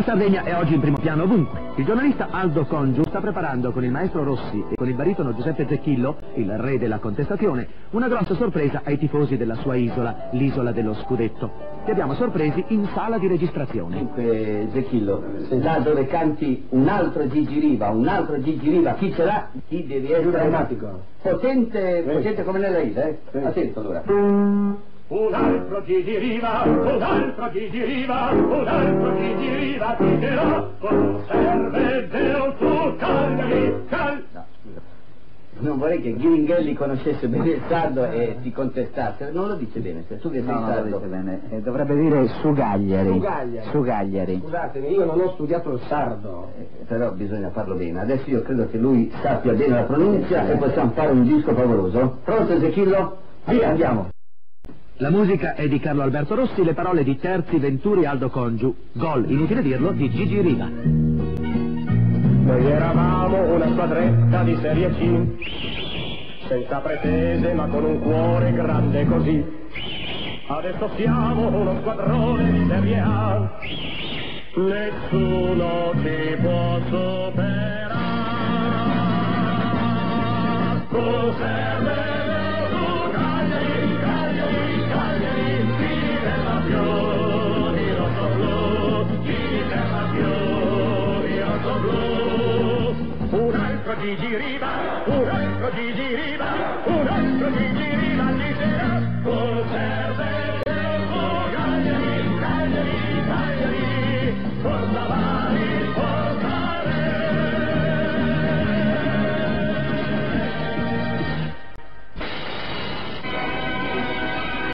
La Sardegna è oggi in primo piano ovunque. Il giornalista Aldo Congiu sta preparando con il maestro Rossi e con il baritono Giuseppe Zecchillo, il re della contestazione, una grossa sorpresa ai tifosi della sua isola, l'isola dello Scudetto. Li abbiamo sorpresi in sala di registrazione. Dunque, Zecchillo, se là dove canti un altro Gigi Riva, un altro Gigi Riva, chi ce l'ha? Chi devi essere... drammatico. Potente, potente come nella Ida, eh? Attento allora. Un altro Gigi Riva, un altro Gigi Riva, un altro Gigi Riva ti dirà cosa serve del tuo Cagliari, Cagliari. No, scusa. Non vorrei che Ghiringhelli conoscesse bene il sardo e ti contestasse. Non lo dice bene, se tu che sei No, non lo sardo. dice bene. Eh, dovrebbe dire Sugagliari. Sugagliari. Sugagliari. Scusatemi, io non ho studiato il sardo. Eh, Però bisogna farlo bene. Adesso io credo che lui sappia bene la pronuncia e possiamo fare un disco favoloso. Pronto Zechillo? Via, andiamo. La musica è di Carlo Alberto Rossi, le parole di Terzi, Venturi Aldo Congiu. Gol, inutile dirlo, di Gigi Riva. Noi eravamo una squadretta di Serie C, senza pretese ma con un cuore grande così. Adesso siamo uno squadrone di Serie A, nessuno ci può superare. Gigi Riva, un altro di Riva, un altro di Riva, di c'era.